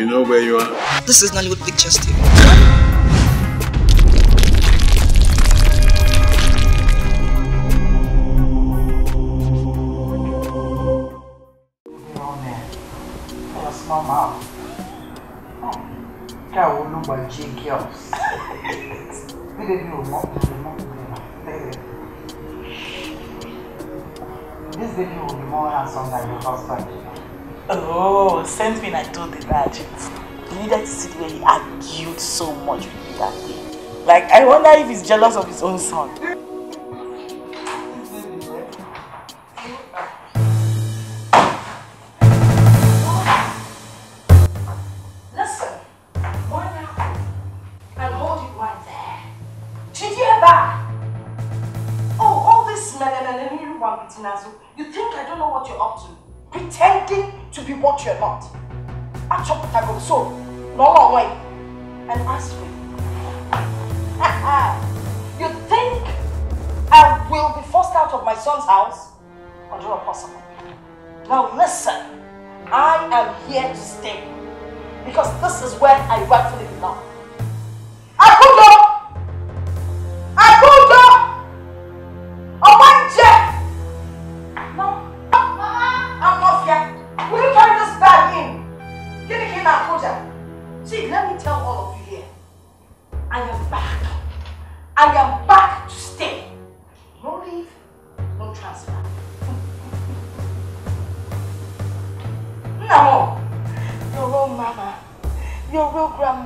You know where you are? This is Nollywood Pictures TV. small mouth. Ká wo ló gba jí girls? Bídé bí o mọ̀ bí o mọ̀ bí o This baby will be more handsome than your husband. Oh, sent me and I told the dad. You needed to see way he argued so much with me that day. Like, I wonder if he's jealous of his own son. Listen, Monica, and hold it right there. Did you ever? Oh, all this melanini one bitinazu. You think I don't know what you're up to? Pretending to be what you're not. I chop it, I go so. No long way. And ask me. you think I will be forced out of my son's house? Under possible? Now listen. I am here to stay because this is where I rightfully belong.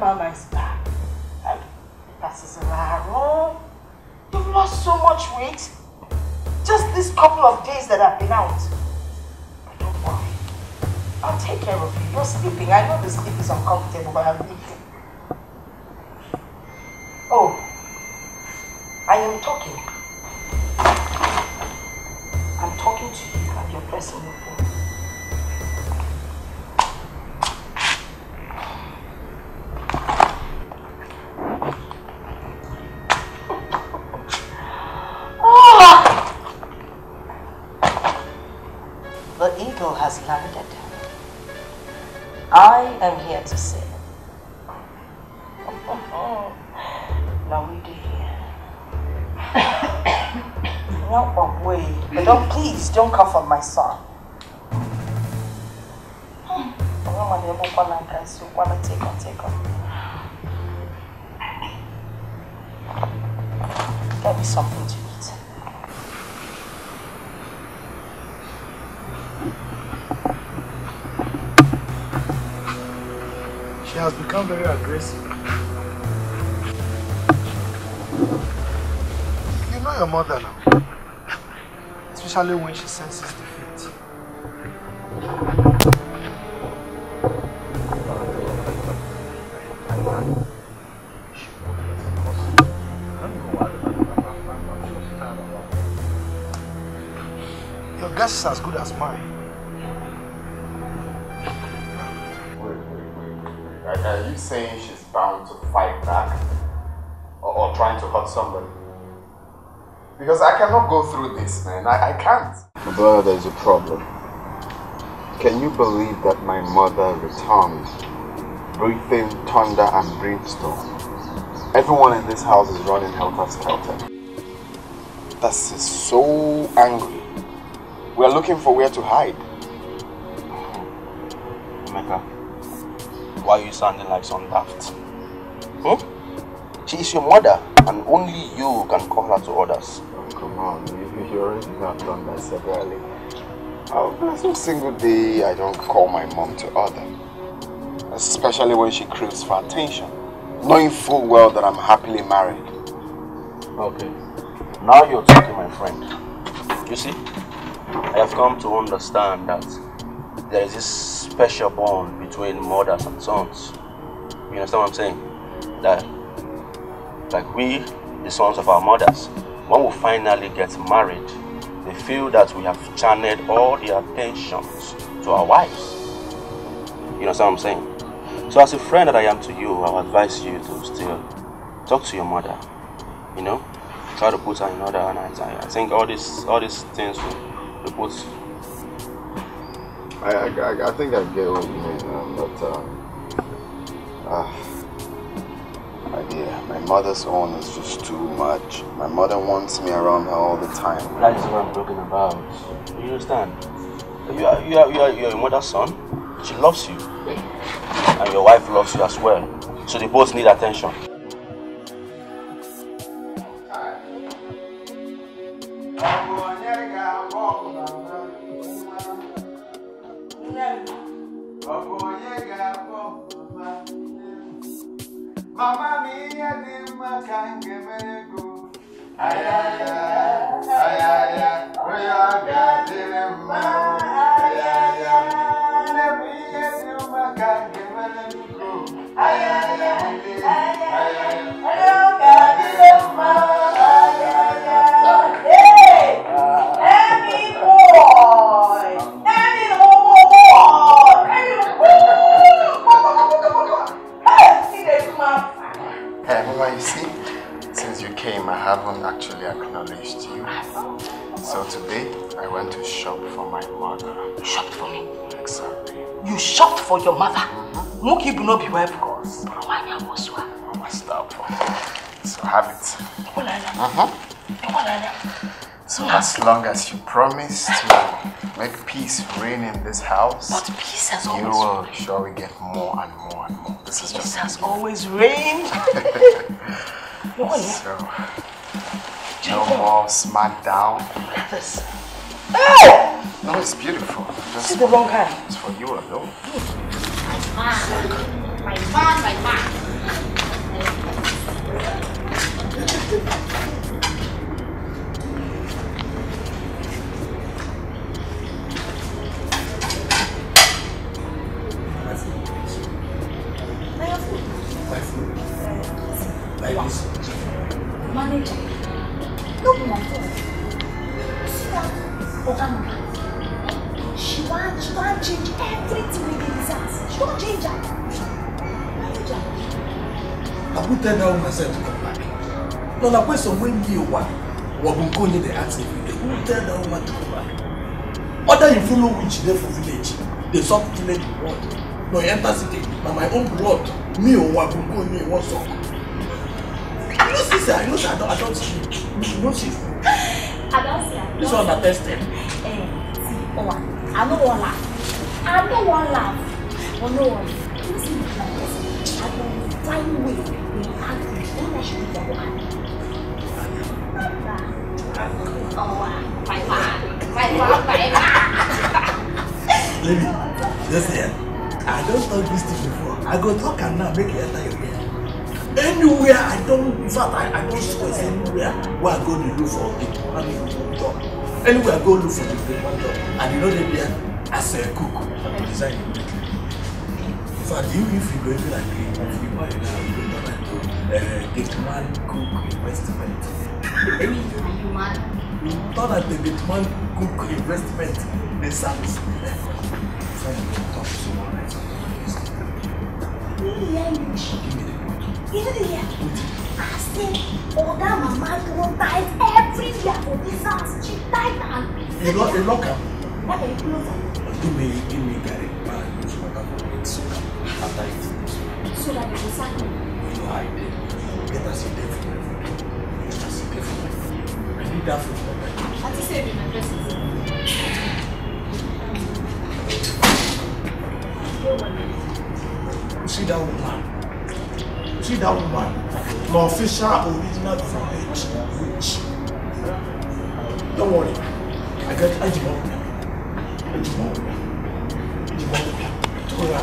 Is back. And Pastor Zararo, you've lost so much weight. Just this couple of days that I've been out. But don't worry. I'll take care of you. You're sleeping. I know the sleep is uncomfortable, but I'm. Oh, of my son. Ọ̀rọ̀ mọ̀ ni ọmọ kọ́lá ń ga sí ó kọ́lá tẹ́kàn tẹ́kàn. Get me something to eat. She has become very aggressive. You know your mother now. Especially when she senses defeat. Your guess is as good as mine. Are, are you saying she's bound to fight back? Or, or trying to hurt somebody? Because I cannot go through this, man. I, I can't. Brother, there's a problem. Can you believe that my mother returned, breathing thunder and brimstone? Everyone in this house is running helter skelter. This is so angry. We are looking for where to hide. Omega, why are you sounding like some daft? Hmm? She is your mother, and only you can call her to others. Oh, come on, you, you already have done that severally. Oh, there's no single day I don't call my mom to order. Especially when she craves for attention, knowing full well that I'm happily married. Okay, now you're talking, my friend. You see, I have come to understand that there is this special bond between mothers and sons. You understand what I'm saying? That, like we, the sons of our mothers, when we finally get married, they feel that we have channeled all the attentions to our wives. You know what I'm saying? So as a friend that I am to you, I would advise you to still talk to your mother. You know, try to put her in order, and I, I think all these all these things will, will put I, I, I think I get what you mean, but um, Ah, my dear, my mother's own is just too much. My mother wants me around her all the time. That is what I'm talking about. You understand? You are, you are, you are, you are your mother's son. She loves you. And your wife loves you as well. So they both need attention. Shopped for your mother. Uh-huh. Muki bu no be wife. Of course. Romanya Moswa. Mama, stop. So have it. Ikwalala. Ikwalala. Uh-huh. So as long as you promise to make peace reign in this house, But peace has you always will surely get more and more and more. This is Peace just has always reigned. So. No more smackdown. down. No, it's beautiful. Just See the wrong hand. It's for you alone. My man, my man. Like this. Manager. No be my fault. See that Oga Mama? She wan change everything dey this house. She don change am. Manager. I will tell that woman myself to come back. No, na question when you want. What will go they ask every day. Who tell that woman to come back? Other you follow which dey for village. They suck village blood. No, you enter city. Na my own blood. Me or what will go me one suck. I know see say I know I don't I don't see. You know see. I don see. This one na tested. Eh, see, Owa, I no wan laugh. I no wan laugh. But no. You see me like this. I go find way dey angry. When I should be for Owa. Owa, my man, my man, my man. Lady, here. I don't talk this thing before. I go talk am now make you enter your ear. Anywhere I don't, in fact, I, I don't swear say anywhere where I go dey look for a man job. Anywhere I go look for the big one job. And you know they there as a cook. I design. immediately. In fact, you if you go even like three months, you buy it now, uh, you go down and do uh, man Cook Investment. Gateman? Turn at the Gateman Cook Investment, the service. So you can talk to someone else. Give me the book. Give me the book. Wait. I say, Oga Mama don tight everywhere for this house. She tight am. You lock, you lock am. Why dey close am? Give me, give me garlic man. Use water for it. Soak am. After it, So that they go sack you how it. Get us a day for my food. Get us a day for my food. I need that food for my food. Ati say be my person. You see that woman? See that woman? The official original village witch. Don't worry. I got Ajimobia. Ajimobia. Ajimobia. Tora.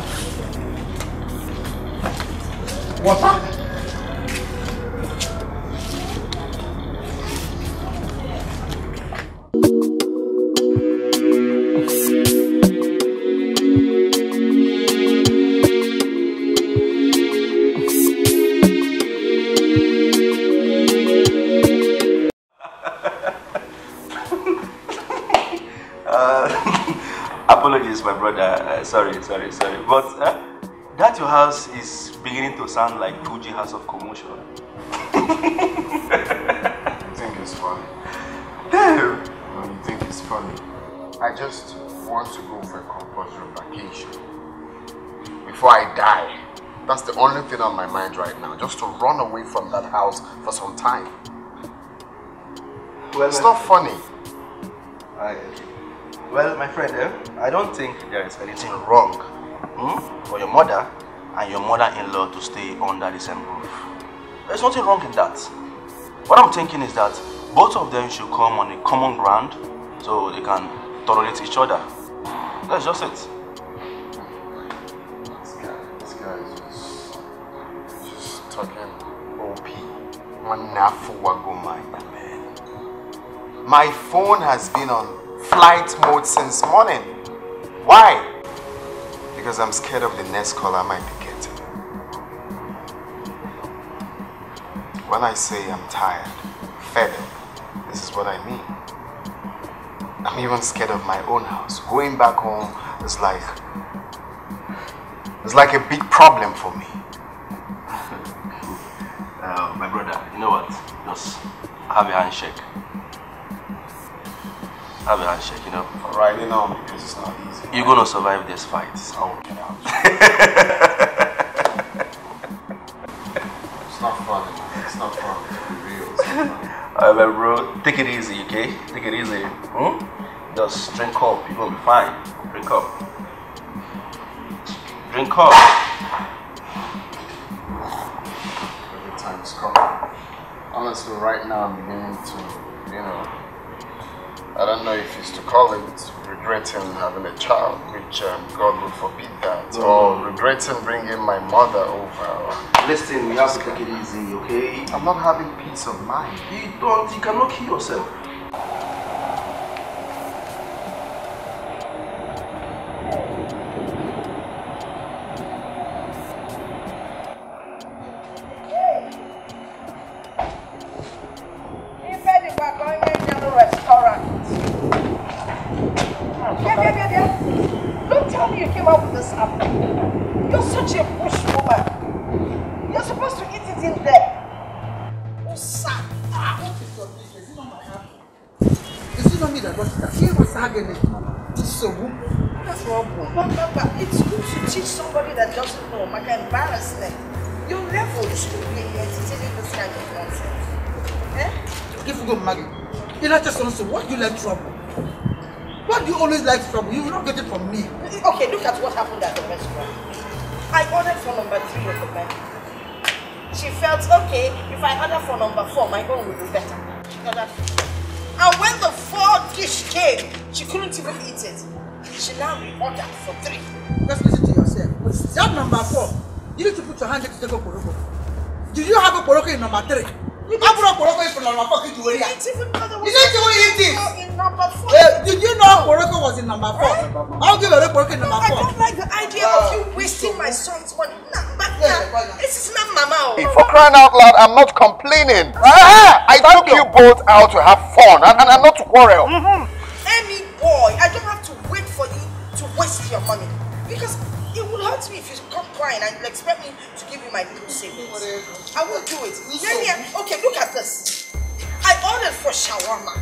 Water? Sound like Fuji House of Commotion. You think it's funny? No, you think it's funny? I just want to go for a compulsory vacation. Before I die, That's the only thing on my mind right now. Just to run away from that house for some time. Well, It's not funny. I, well, my friend, eh, I don't think there is anything wrong hmm, for your mother and your mother-in-law to stay under the same roof. There's nothing wrong in that. What I'm thinking is that both of them should come on a common ground so they can tolerate each other. That's just it. This guy, this guy is just, talking OP. My phone has been on flight mode since morning. Why? Because I'm scared of the next call I might be getting. When I say I'm tired, fed up, this is what I mean. I'm even scared of my own house. Going back home is like it's like a big problem for me. Uh, my brother, you know what? Just have a handshake. Have a handshake, you know. Alright, you know, because it's not easy. You're gonna survive this fight. I'll it out. it's not fun. It's not fun. To be real. It's not fun. Alright, bro, take it easy, okay? Take it easy. Hmm? Just drink up, you're gonna be fine. Drink up. Drink up. Every time it's coming. Honestly, right now I'm beginning to, you know, I don't know if it's to call it regretting having a child, which um, God would forbid that, or regretting bringing my mother over. Listen, you have to take it easy, okay? I'm not having peace of mind. You don't, you cannot kill yourself. But, it's good to teach somebody that doesn't know. Like embarrassment. Your level should be entertaining this kind of nonsense. Eh? If you go marry, you not just. Why do you like trouble? Why do you always like trouble? You will not get it from me. Okay, look at what happened at the restaurant. I ordered for number three of the menu. She felt okay if I order for number four, my own will be better. She ordered. And when the four dish came, she couldn't even eat it. She now reordered for three. Just listen to yourself. That number four, you need to put your hand there to take a poroko. Did you have a poroko in number three? You have a poroko in number four. You You didn't even know there was four in number four. Uh, did you know poroko was in number four? I'll give you a poroko in No, number I four. don't like the idea of you wasting my son's money. Nah, this is not mama. oh. For crying out loud, I'm not complaining. Ah, I took you both out to have fun and, and, and not to quarrel. Amy boy, I don't have to waste your money. Because it will hurt me if you come crying and expect me to give you my little savings. I will do it. I- okay, look at this. I ordered for shawarma.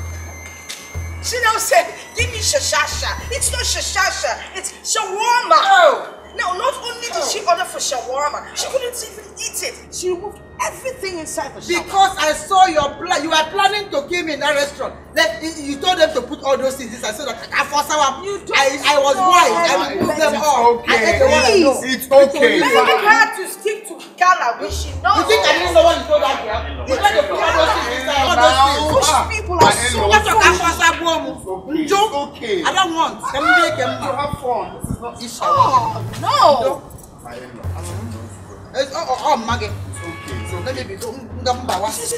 She now said, give me shashasha. It's not shashasha, it's shawarma. Oh. Now, not only did oh. she order for shawarma, she couldn't even eat it. She removed everything inside the shawarma. Because I saw your plan, you were planning to give me in that restaurant. Then you- you told them to put all those things inside so that I for sour. You don't I, I was know wise. I removed them make all. I I know. It's okay. Maybe her to stick to gala, which she knows. You think I didn't know what you told that girl? You tried to put all those things inside, all those things. Bush people are so What's your foolish. Njo? okay. I don't want. Come here, come here. have fun. This is not Oh, no. It's oh oh oh Maggie. That baby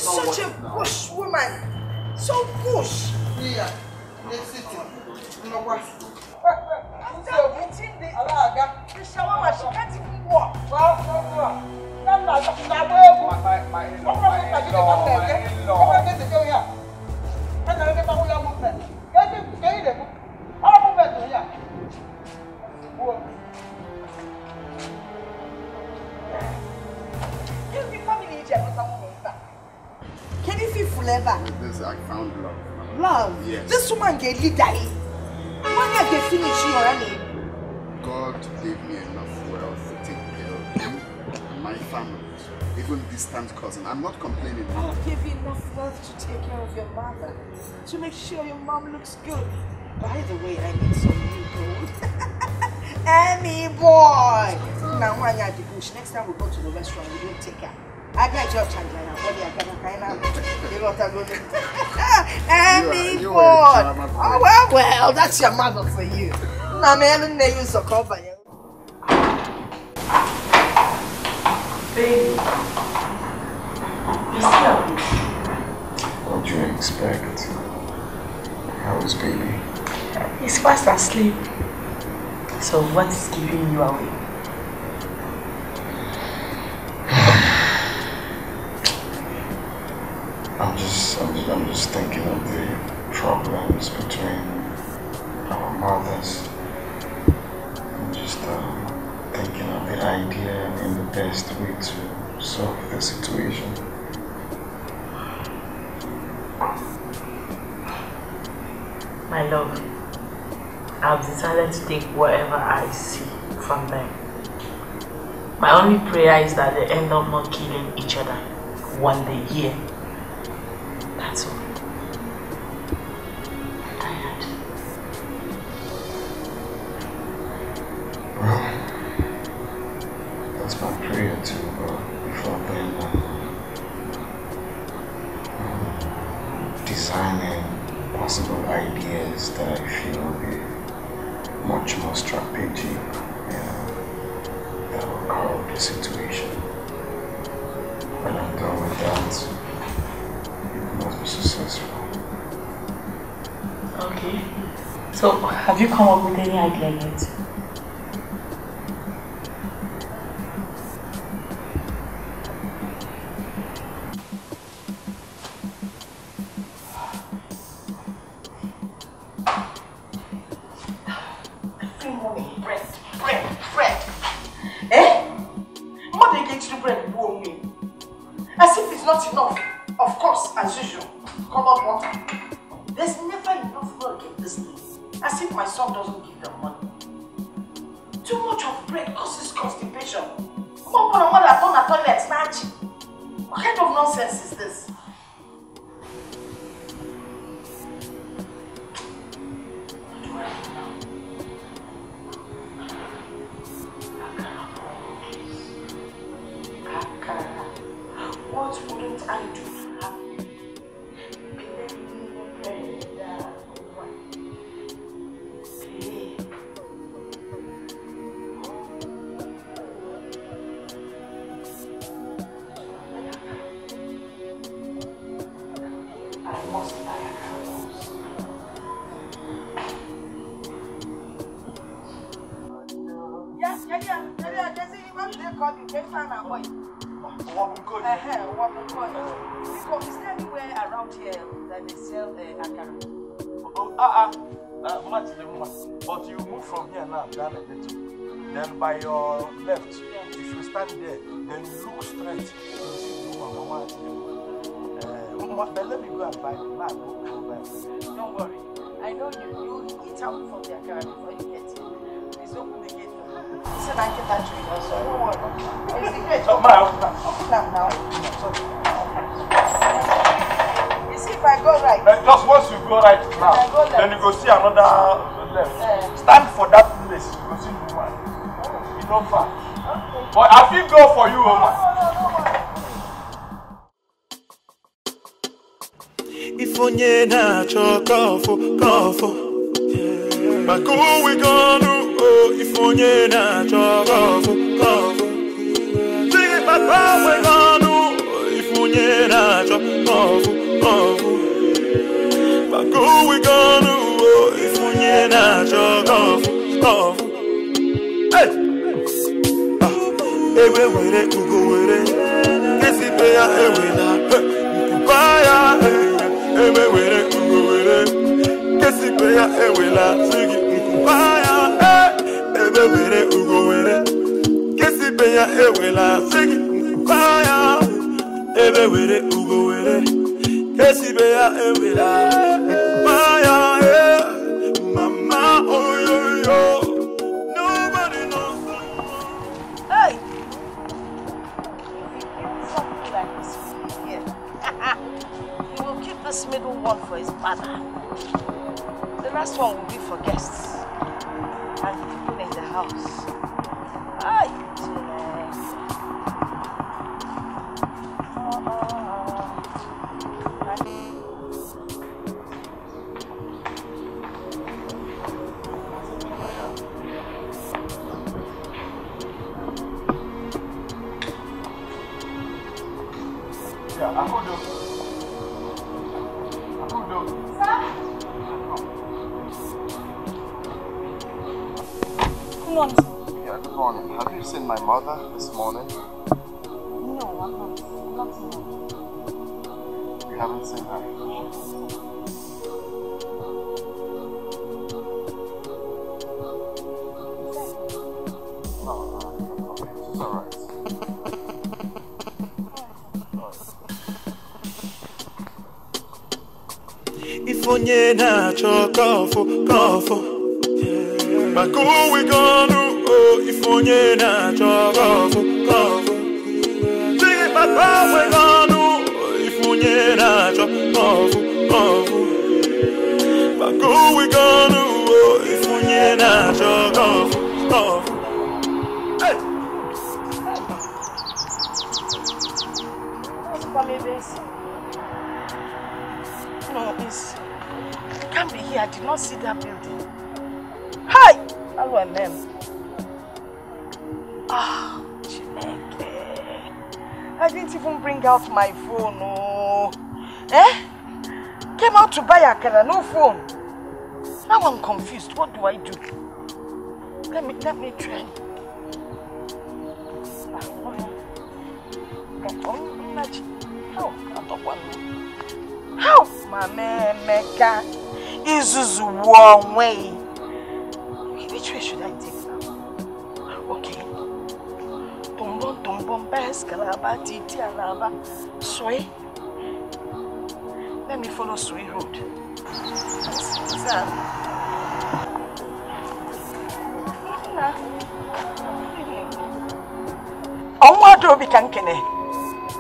such a bush woman. So bush. Yeah. Let's sit. No what? After eating the alaga, the shawarma, she can't even walk. Well, no, no. My, my, my, my, my, my, my, my, my, Feel forever? This, I found love. Love. Yes. This woman get lead die. When you get finish you already. God gave me enough wealth to take care of you my family, even distant cousin. I'm not complaining. I'll give you enough wealth to take care of your mother, to make sure your mom looks good. By the way, I need some new gold. Any boy! Now, why are the bush? Next time we go to the restaurant, we don't take her. I got your change right now. What are you going to You want to go Any You are- you are a boy! Oh, well, well, that's your mother for you. Now, man, I'm going to use a cover. Baby. You up? What do you expect? How is baby? He's fast asleep. So what is keeping you awake? I'm just, Just, thinking of the problems between our mothers. I'm just um, thinking of the idea and the best way to solve the situation. My love, I've decided to take whatever I see from them. My only prayer is that they end up not killing each other one day here. So, have you come up with any idea yet? What wouldn't I do have you? Buy the man. Go buy it. Don't worry. I know you. You eat out from the akara before you get here. Please open the gate for me. It's an anchor tree also. Don't worry. It's a great. Oh, Open them. Open now. You see if I go right. Uh, just once you go right now, go left. then you go see another left. Eh. Stand for that place, you go see the woman. You don't far. Okay. But I feel go for you, woman. No, onye na-achọ kọfụ kọfụ. Maka uwe gị ọnụ o if onye na-achọ kọfụ kọfụ. Sigi maka uwe gị ọnụ o if onye na-achọ kọfụ kọfụ. Maka uwe gị ọnụ o if onye na-achọ kọfụ kọfụ! Ah, Ewe were ugo were. Kesibe ya ewela eme were. Kesikpe ya ewela sị gị nkụpa ya. Ebe were kesikpe ya ewela sị gị nkụpa ya. Ebe were ugo ya ewela. One for his mother. The last one will be for guests and the people in the house. Ay, Yeah, Akudo. Akudo. Morning. Yeah, good morning. Have you seen my mother this morning? No, I'm not. I'm not in You haven't seen her? No, no, okay, it's alright. If onye na-achọ kọfụ kọfụ maka uwe gị ọnụ o if onye na-achọ kọfụ kọfụ Sigi kpata onwe gị ọnụ o oh, if onye na-achọ kọfụ kọfụ maka uwe gị ọnụ o oh, if onye na-achọ kọfụ bring out my phone. Oh. Eh? Came out to buy akara, no phone. Now I'm confused. What do I do? Let me let me try. How? Mama Emeka. Izuzu one way. Which way should I take Best kalaba, titi alaba. Sway. Let me follow Sway Road. Sir. Ọnwa Adobe ka nkene.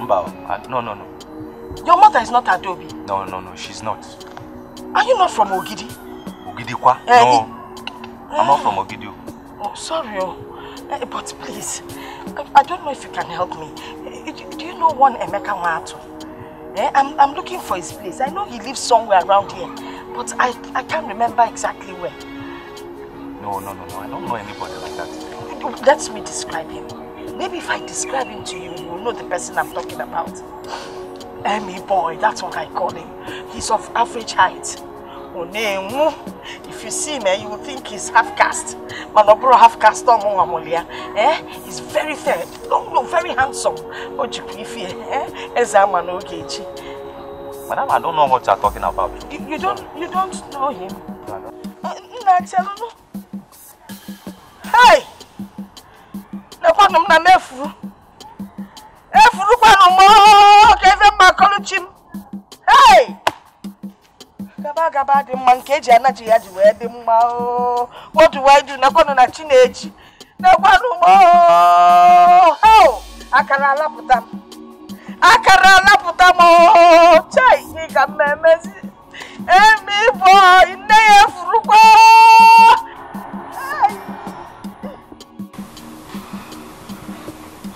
Mba, uh, no, no, no. Your mother is not Adobe. No, no, no, she's not. Are you not from Ogidi? Ogidikwa? Eh, No, I'm not from Ogidi. Oh, sorry, oh. Eh, but please, I, I don't know if you can help me. Eh, Do, you know one Emeka Wato? Eh, I'm, I'm looking for his place. I know he lives somewhere around here, but I, I can't remember exactly where. No, no, no, no, I don't know anybody like that. Let me describe him. Maybe if I describe him to you, you will know the person I'm talking about. Emmy boy, that's what I call him. He's of average height. Onemu. If you see him, you will think he's half caste. Manobro half caste Amolia. Eh? He's very fair. No, no, very handsome. Ojipifi, eh? Ezama no Ogechi. Madam, I don't know what you're talking about. You, you don't you don't know him? Uh, Nnachelulu. Hey! Nekwanụ m na m efuru. Efurukwanụ m ka ebe mma kọluchi m. Hey! Gaba gaba dị mma nke eji anachi ya ji wee dị mma. What do I do? Nekwanụ na chi na-eji. Nekwanụ m! Akara alapụta m. Akara alapụta m. Chai! Ị ga m emezi. Emi boy, nne ya efurukwa.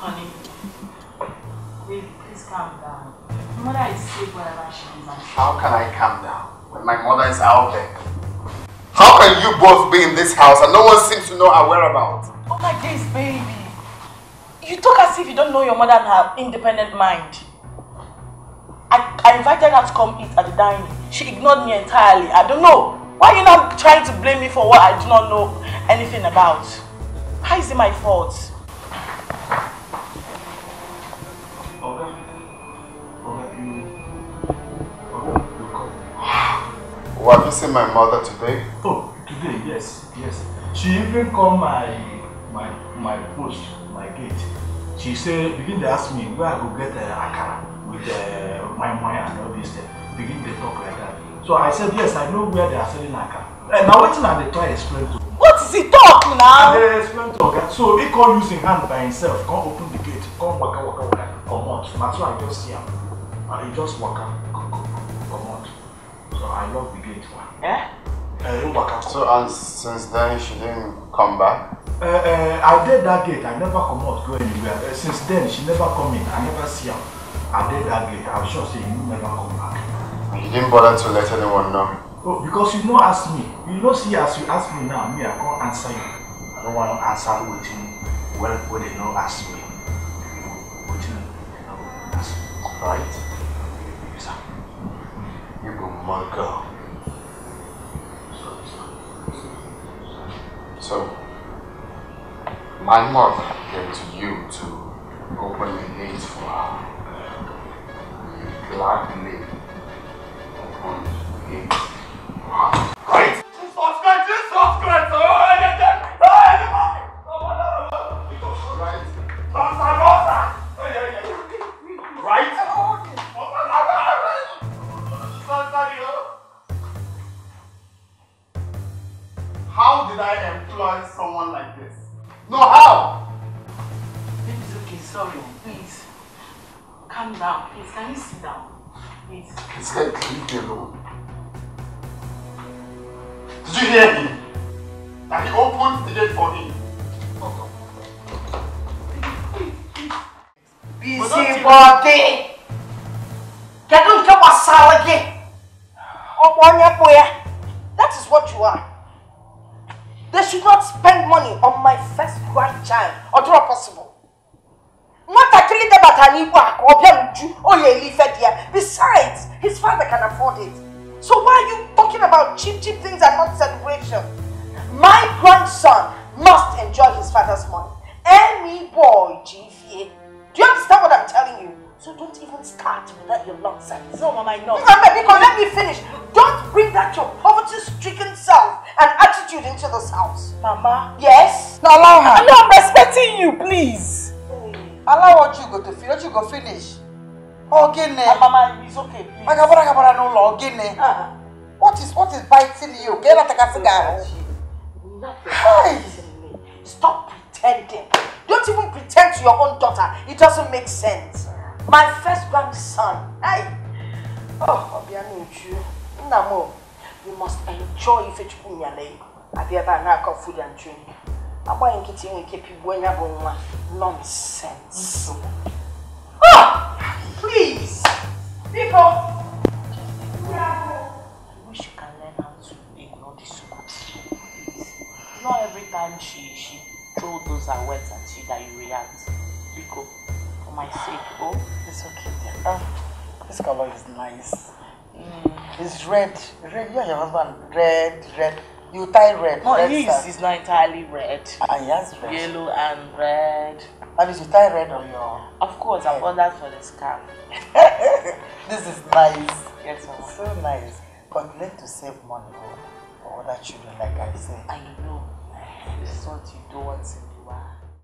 Honey, baby, please calm down. She is. How can I calm down when my mother is out there? How can you both be in this house and no one seems to know our whereabouts? Oh my days, baby. You talk as if you don't know your mother and her independent mind. I, I invited her to come eat at the dining. She ignored me entirely. I don't know. Why are you now trying to blame me for what I do not know anything about? How is it my fault? Well, have you seen my mother today? Oh, today, yes, yes. She even come my my my post, my gate. She say begin to ask me where I go get uh, akara with uh, my money and all this. Uh, begin to talk like that. So I said yes, I know where they are selling akara. And now wetin I dey try explain to. What is he talk now? dey explain to Oga. So he come use him hand by himself, come open the gate, come waka waka waka comot. Na so I just see am. And he just waka go go. So I lock the gate. Eh? Uh, you So, and since then, she didn't come back? Uh, uh, I did that gate. I never come out, go anywhere. Uh, since then, she never come in. I never see her. I did that gate. I'm sure say you never come back. You didn't bother to let anyone know? Oh, because you no ask me. You no see as you ask me now, me I can't answer you. I don't want to answer wetin well when they no ask me. Wetin they no ask me. Right? My girl. So, my mother came to you to open the gate for her. You gladly opened the gate grandchild. Ọ dịrọ possible. Nwatakịrị debata n'igwe a ka ọ bịa n'uju o ya eli ife dị ya. Besides, his father can afford it. So why are you talking about cheap cheap things and not celebration? My grandson must enjoy his father's money. Any boy, GVA. Do you understand what I'm telling you? So don't even start with that your nonsense. No, Mama, I know. Remember, because let me finish. Don't bring that your poverty-stricken self and attitude into this house. Mama. Yes? Now allow her. No, I'm respecting you, please. Allow what you go to finish. What you go finish. Oh, gini. Uh, Mama, it's okay, please. Magabara gabara no law, gini. Uh-huh. What is what is biting you? Get out a cigar. Nothing. Hey. Stop pretending. Don't even pretend to your own daughter. It doesn't make sense. My first grandson. Hey. Oh, Obiano Uchu. Namo. You must enjoy Ifechukwu Nyale. Abiaba na food and drink. Agba nkịtị enwe ike pigbuo onye bụ nwa. Nonsense. Ah! Please. Biko. I wish you can learn how to ignore this super. Please. Not every time she she throw those words at you that you react. Biko, my sake, oh. It's okay, dear. Ah, this color is nice. It's red. Red. You and your husband. Red, red. You tie red. No, red his is not entirely red. Ah, he has red. Yellow and red. That means you tie red on your. Of course, I've ordered for the scarf. this is nice. Yes, Mama. So nice. But learn to save money for, other children, like I say. I know. This is what you do once in while.